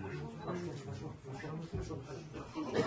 Franchement, franchement,